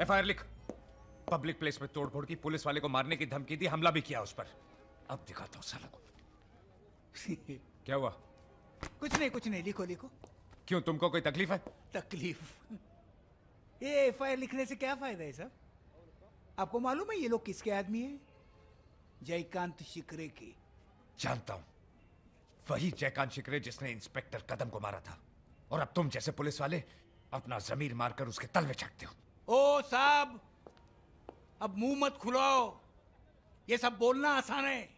FIR लिख। Public place में तोड़फोड़ की पुलिस वाले को मारने की धमकी दी हमला भी किया उस पर। अब दिखाता हूँ साला को। क्या हुआ? कुछ नहीं कुछ नहीं लिखो लिखो। क्यों तुमको कोई तकलीफ़ है? तकलीफ़? ये एफ़ लिखने से क्या फ़ायदा है साहब आपको मालूम है ये लोग किसके आदमी है? जयकांत शिकरे के। जानता हूँ। वही जयकांत शिकरे जिसने इंस्पेक्टर कदम को मारा था। और अब तुम जैसे पुलिस वाले अपना जमीर मारकर उसके तल में छाटते हो। ओ साहब अब मुँह मत खुलाओ। ये सब बोलना आसान है।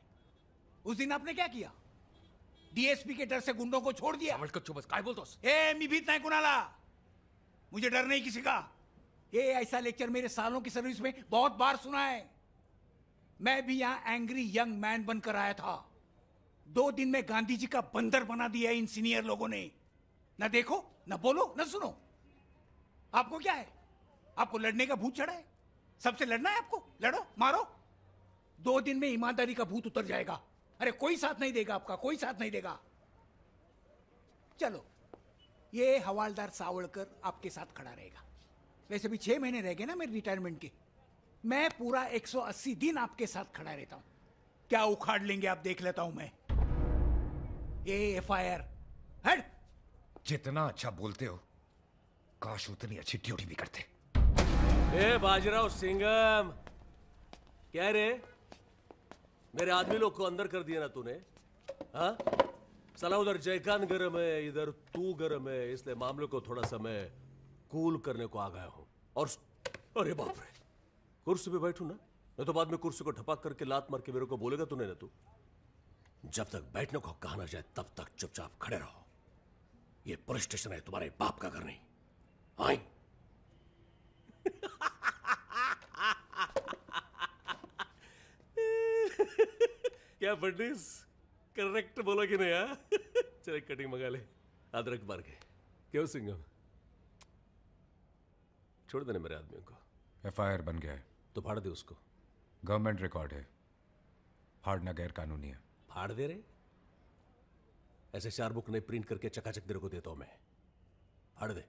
उस दिन आपने क्या किया? डीएसपी के डर से गुंडों को छोड़ दिया? चुबस काय बोलतोस? ए मी भीत नाही कुणाला। मुझे डर नहीं किसी का। ये ऐसा लेक्चर मेरे सालों की सर्विस में बहुत बार सुना है। मैं भी यहाँ एंग्री यंग मैन बनकर आया था। दो दिन में गांधी जी का बंदर बना दिया इन सीनियर लोगों ने। ना देखो ना बोलो न सुनो। आपको क्या है? आपको लड़ने का भूत चढ़ा है? सबसे लड़ना है आपको? लड़ो, मारो। दो दिन में ईमानदारी का भूत उतर जाएगा। अरे, कोई साथ नहीं देगा आपका, कोई साथ नहीं देगा। चलो, ये हवालदार सावड़कर आपके साथ खड़ा रहेगा। वैसे भी छह महीने रह गए ना मेरे रिटायरमेंट के। मैं पूरा 180 दिन आपके साथ खड़ा रहता हूँ। क्या उखाड़ लेंगे आप, देख लेता हूँ मैं। ये एफ़ आई आर जितना अच्छा बोलते हो, काश उतनी अच्छी ड्यूटी भी करते। ए, बाजीराव सिंगम क्या रे? मेरे आदमी लोग को अंदर कर दिया ना तूने? हाँ? सला उधर जयकांत गरम है, इधर तू गर्म है, इसलिए मामले को थोड़ा सा मैं कूल करने को आ गया हूँ। और अरे बाप रे! कुर्सी पे बैठू ना नहीं तो बाद में कुर्सी को ठपाक करके लात मार के मेरे को बोलेगा तूने ना तू। जब तक बैठने को कहा ना जाए, तब तक चुपचाप खड़े रहो। ये पुलिस स्टेशन है, तुम्हारे बाप का घर नहीं। आई। क्या फडनीस करेक्ट बोला कि नहीं हाँ? चल कटिंग मंगा ले। अदरक मार के। क्यों सिंगम छोड़ देने मेरे आदमियों को। एफआईआर बन गया है। तो फाड़ दे उसको। गवर्नमेंट रिकॉर्ड है। फाड़ना गैर कानूनी है। फाड़ दे रहे ऐसे चार बुक नहीं प्रिंट करके चकाचक तेरे को देता हूँ मैं। फाड़ दे।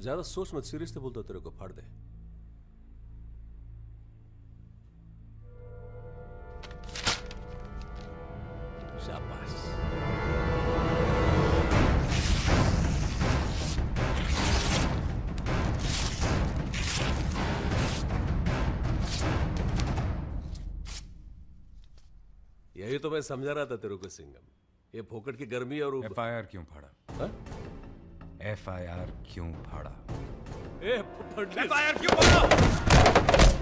ज़्यादा सोच मत सीरियस से बोलता हूँ तेरे को फाड़ दे। शाबाश यही तो मैं समझा रहा था तेरे को सिंगम ये फोकट की गर्मी और ऊपर- एफआईआर क्यों फाड़ा? हाँ? एफआईआर क्यों फाड़ा? ए फडनीस एफआईआर क्यों फाड़ा?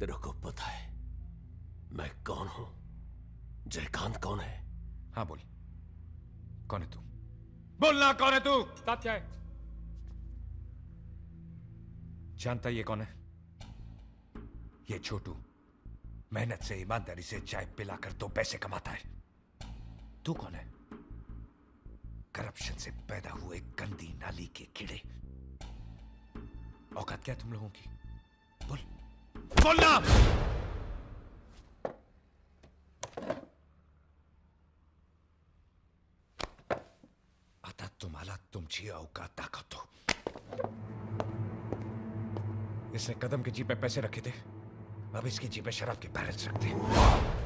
तेरे को पता है मैं कौन हूँ? जयकांत कौन है? हाँ बोल। कौन है तू? बोलना कौन है तू? साथ क्या है? जानता ये कौन है? ये छोटू मेहनत से ईमानदारी से चाय पिलाकर दो पैसे कमाता है। तू कौन है? करप्शन से पैदा हुए गंदी नाली के कीड़े। औकात क्या तुम लोगों की? बोलना आता तुम्हाला तुमची औकात दाखवतो इसने कदम के जीप में पैसे रखे थे अब इसकी जीप में शराब के बैरल्स रखते